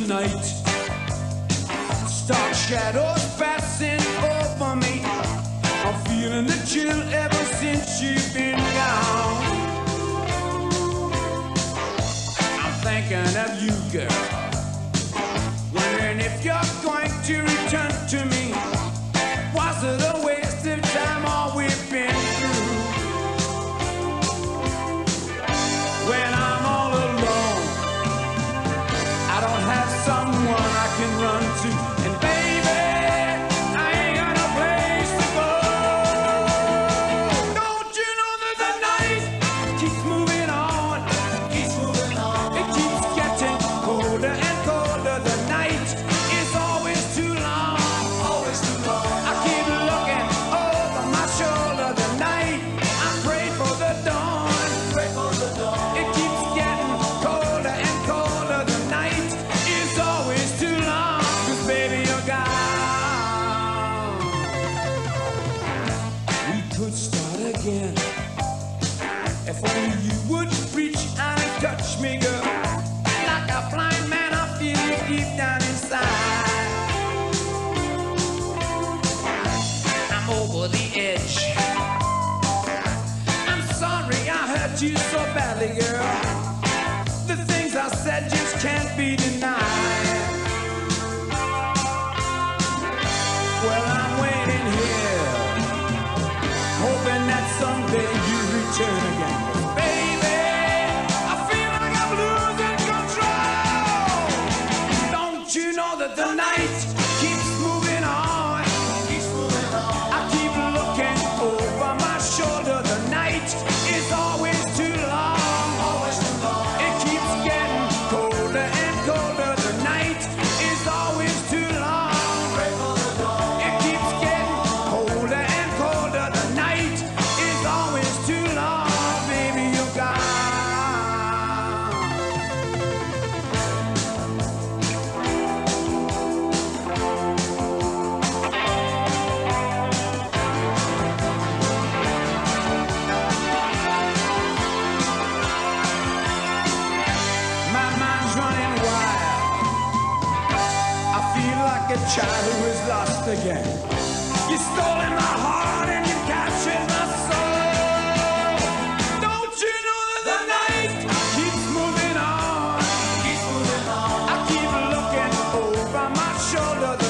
night. Stark shadows passing over me. I'm feeling the chill ever since you've been gone. I'm thinking of you, girl. Again. If only you would reach out and touch me, girl. Like a blind man, I feel you deep down inside. I'm over the edge. I'm sorry I hurt you so badly, girl. The things I said just can't be denied. someday you return again. child who is lost again. You stole my heart and you captured my soul. Don't you know that the night keeps moving on? Keeps moving on. I keep looking over my shoulder.